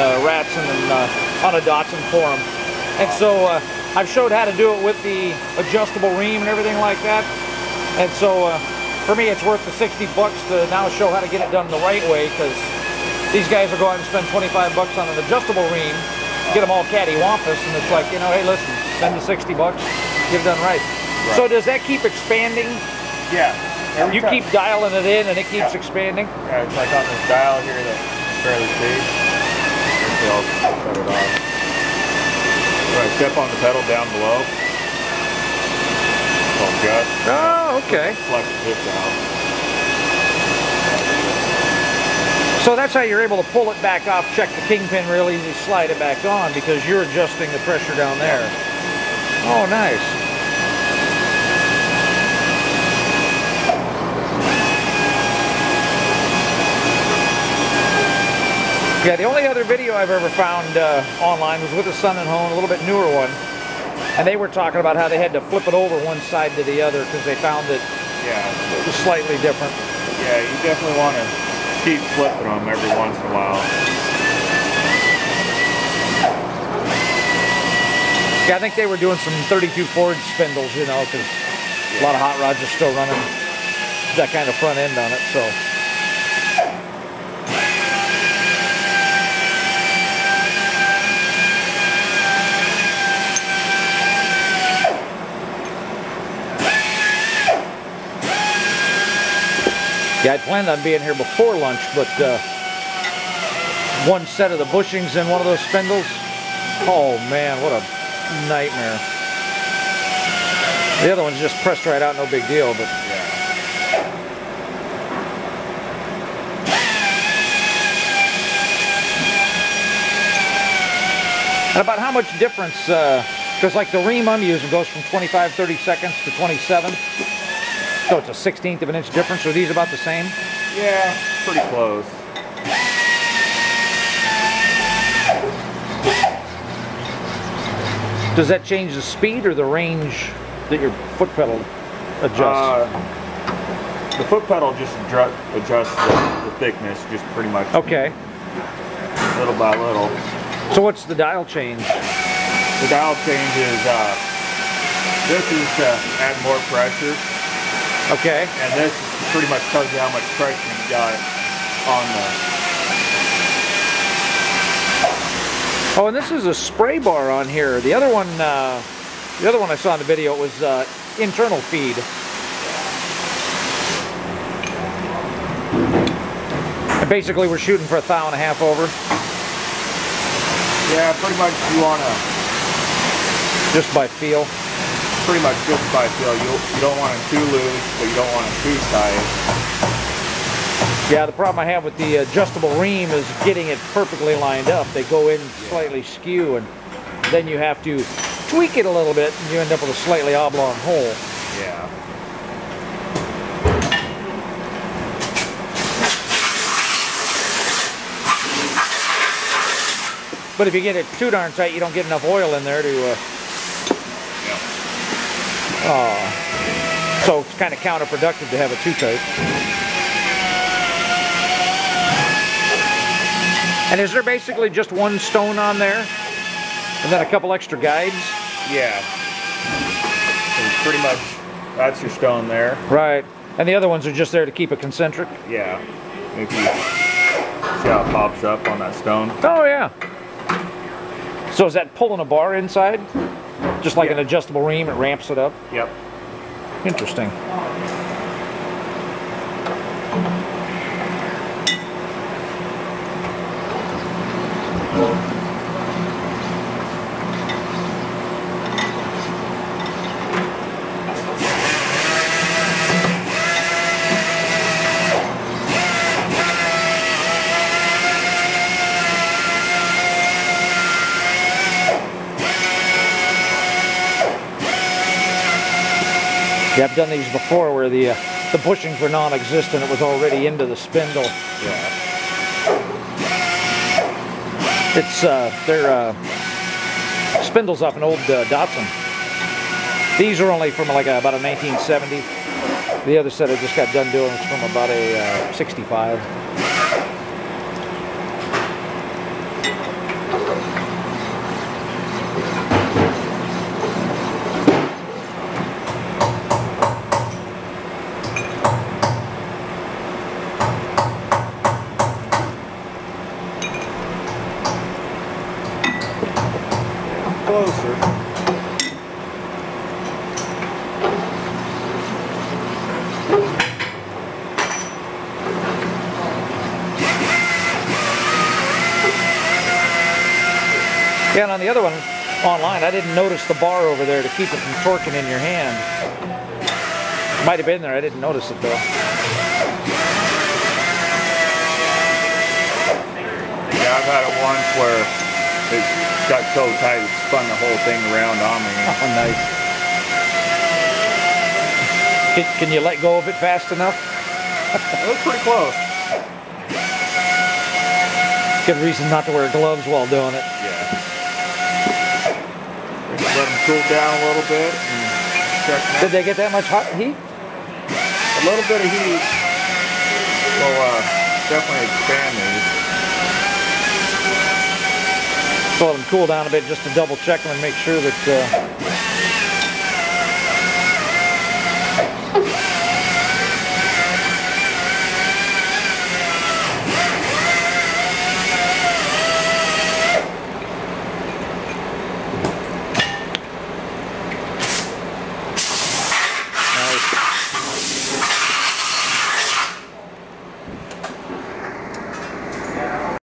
uh, Ratsun and uh, on a Datsun forum. And so uh, I've showed how to do it with the adjustable ream and everything like that. And so uh, for me, it's worth the 60 bucks to now show how to get it done the right way because these guys are going to spend 25 bucks on an adjustable ream, get them all cattywampus, and it's like, you know, hey, listen, spend the 60 bucks, get it done right. Right. So does that keep expanding? Yeah. Every You time- keep dialing it in and it keeps Yeah. expanding? Yeah, it's like on this dial here that's fairly safe. I'll shut it off. I step on the pedal down below. It's called gust. Oh, okay. Flex this out. So that's how you're able to pull it back off, check the kingpin real easy, slide it back on because you're adjusting the pressure down there. Oh, nice. Yeah, the only other video I've ever found uh, online was with the Sunnen Hone, a little bit newer one. And they were talking about how they had to flip it over one side to the other because they found it Yeah. was slightly different. Yeah, you definitely want to keep flipping them every once in a while. Yeah, I think they were doing some 32 Ford spindles, you know, because a lot of hot rods are still running that kind of front end on it. So, yeah, I planned on being here before lunch, but uh, one set of the bushings in one of those spindles. Oh man, what a nightmare. The other one's just pressed right out, no big deal, but Yeah. and about how much difference, because like the ream I'm using goes from 25, 30 seconds to 27. So it's a 16th of an inch difference. Are these about the same? Yeah, pretty close. Does that change the speed or the range that your foot pedal adjusts? Uh, the foot pedal just adjusts the, the thickness, just pretty much okay. little by little. So what's the dial change? The dial changes. Uh, this is to add more pressure, Okay. and this pretty much tells you how much pressure you got on the. Oh, and this is a spray bar on here. The other one, uh, the other one I saw in the video was uh, internal feed. And basically, we're shooting for a thou and a half over, Yeah, pretty much you want to just by feel. Pretty much just by feel. You you don't want it too loose, but you don't want it too tight. Yeah, the problem I have with the adjustable ream is getting it perfectly lined up. They go in slightly skew, and then you have to tweak it a little bit, and you end up with a slightly oblong hole. Yeah. But if you get it too darn tight, you don't get enough oil in there to. Uh. Uh, so it's kind of counterproductive to have a tight. And is there basically just one stone on there, and then a couple extra guides? Yeah. So pretty much that's your stone there. Right. And the other ones are just there to keep it concentric. Yeah. If you see how it pops up on that stone. Oh yeah. So is that pulling a bar inside? Just like an adjustable ream, it ramps it up. Yep. Interesting. Yeah, I've done these before where the uh, the bushings were non-existent. It was already into the spindle. Yeah. It's uh, they're uh, spindles off an old uh, Datsun. These are only from like a, about a 1970. The other set I just got done doing was from about a uh, 65. Closer. Yeah, and on the other one, online, I didn't notice the bar over there to keep it from torquing in your hand. Might have been there, I didn't notice it though. Yeah, I've had it once where it got so tight it spun the whole thing around on me. Oh, nice. Can, can you let go of it fast enough? It was pretty close. Good reason not to wear gloves while doing it. Yeah. Just let them cool down a little bit and check Did they get that much hot heat? A little bit of heat will uh, definitely expand these. Let them cool down a bit just to double check them and make sure that uh,